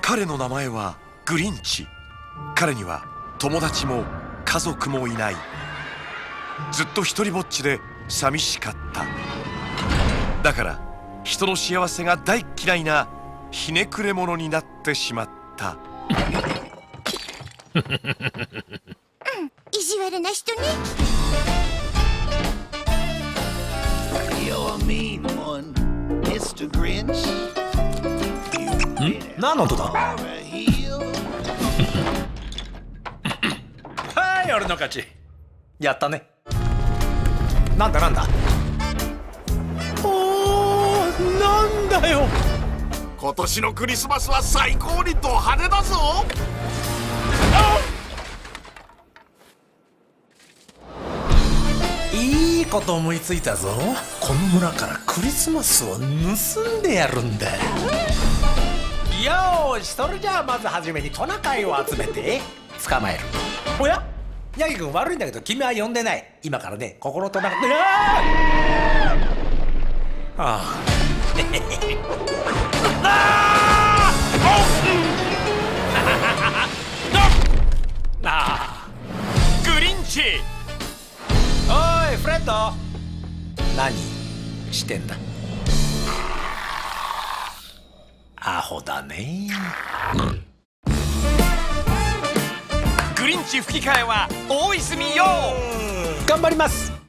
彼の名前はグリンチ。彼には友達も家族もいない。ずっと一人ぼっちで寂しかった。だから人の幸せが大嫌いなひねくれ者になってしまった。うん、意地悪な人ね。You're a mean one, Mr. Grinch. ん？何の音だ？はい俺の勝ち。やったね。なんだなんだ？おーなんだよ。今年のクリスマスは最高にド派手だぞ。いいこと思いついたぞ。この村からクリスマスを盗んでやるんだよしそれじゃあまずはじめにトナカイを集めて捕まえる。おや？ヤギ君悪いんだけど君は呼んでない。今からね心と中でああ。あグリンチ。おいフレッド。何してんだ？アホだね。グリンチ吹き替えは大泉洋。頑張ります